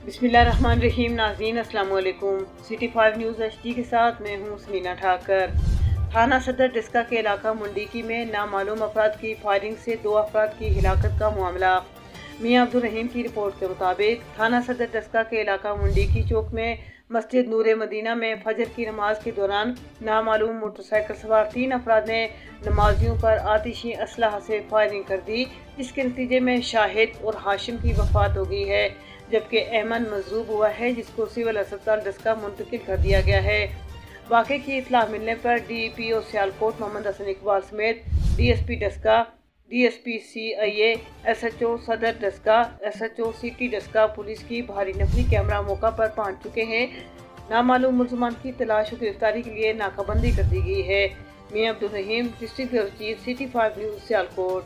बिस्मिल्लाहिर्रहमानिर्रहीम नाजीन अस्सलाम वालेकुम सिटी फाइव न्यूज़ एच के साथ मैं हूँ समीना ठाकर। थाना सदर डिस्का के इलाका मुंडीकी में नामालूम अफराद की फायरिंग से दो अफराद की हिलाकत का मामला। मियाँ अब्दुल रहीम की रिपोर्ट के मुताबिक, थाना सदर डस्का के इलाका मुंडीकी चौक में मस्जिद नूर मदीना में फजर की नमाज़ के दौरान नामालूम मोटरसाइकिल सवार तीन अफराद ने नमाजियों पर आतिशी असलाह से फायरिंग कर दी। जिसके नतीजे में शाहिद और हाशिम की वफात हो गई है, जबकि अहमद मजरूब हुआ है, जिसको सिविल अस्पताल डस्का मुंतकिल कर दिया गया है। वाक़े की इतला मिलने पर D P O Sialkot Mohammad Hasan Iqbal समेत D S P Daska D S P C, I S H O, Sadar Daska S H O, C T Daska police की भारी नफरी कैमरा मौका पर पहुँच चुके हैं। नामालूम मुलजमान की तलाश और गिरफ्तारी के लिए नाकाबंदी कर दी गई है। Mian Abdul Rahim, district city five, news, Sialkot.